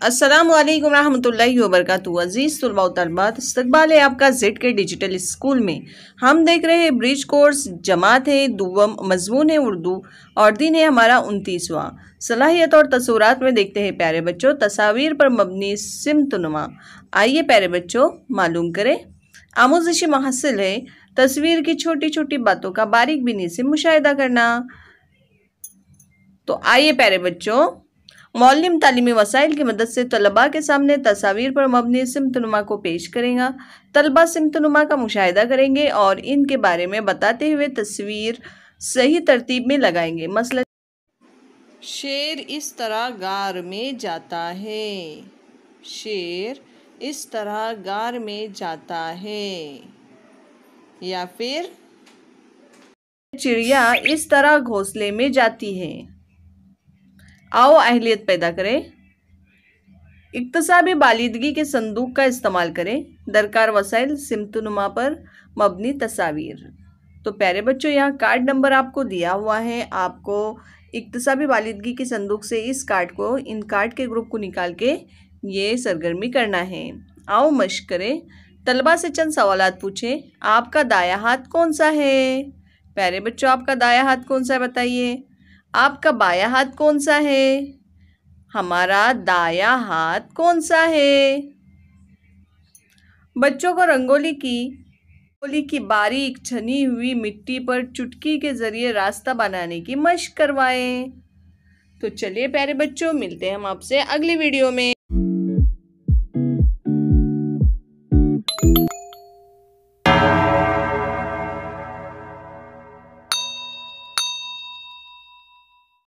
अस्सलाम वालेकुम रहमतुल्लाहि व बरकातहू अज़ीज़ तलबा तलबात इस्तकबाल है आपका जेड के डिजिटल स्कूल में। हम देख रहे हैं ब्रिज कोर्स जमात है दुवम मजमून है उर्दू और दिन है हमारा उनतीसवां। सलाहियत और तस्वूरात में देखते हैं प्यारे बच्चों, तस्वीर पर मबनी सिमतनुमा। आइए प्यारे बच्चों, मालूम करें, आमोजिशी महसिल है तस्वीर की छोटी छोटी बातों का बारीक बिनी से मुशाहिदा करना। तो आइए प्यारे बच्चों मौलम तालीमी वसाइल की मदद से तलबा के सामने तस्वीर पर मबनी सिमतनुमा को पेश करेगा। तलबा सिमतनुमा का मुशाह करेंगे और इनके बारे में बताते हुए तस्वीर सही तरतीब में लगाएँगे। मसला शेर इस तरह गार में जाता है। शेर इस तरह गार में जाता है। या फिर चिड़िया इस तरह घोंसले में जाती है। आओ अहलियत पैदा करें। इकतसाबी बालिदगी के संदूक का इस्तेमाल करें। दरकार वसाइल सिमतनुमा पर मबनी तस्वीर। तो प्यारे बच्चों, यहाँ कार्ड नंबर आपको दिया हुआ है। आपको इकतसाबी बालिदगी के संदूक से इस कार्ड को, इन कार्ड के ग्रुप को निकाल के ये सरगर्मी करना है। आओ मश्क करें। तलबा से चंद सवाल पूछें। आपका दाया हाथ कौन सा है? प्यारे बच्चों, आपका दाया हाथ कौन सा है, बताइए। आपका बाया हाथ कौन सा है? हमारा दाया हाथ कौन सा है? बच्चों को रंगोली की रंगोली की बारीक छनी हुई मिट्टी पर चुटकी के ज़रिए रास्ता बनाने की मश्क करवाएँ। तो चलिए प्यारे बच्चों, मिलते हैं हम आपसे अगली वीडियो में।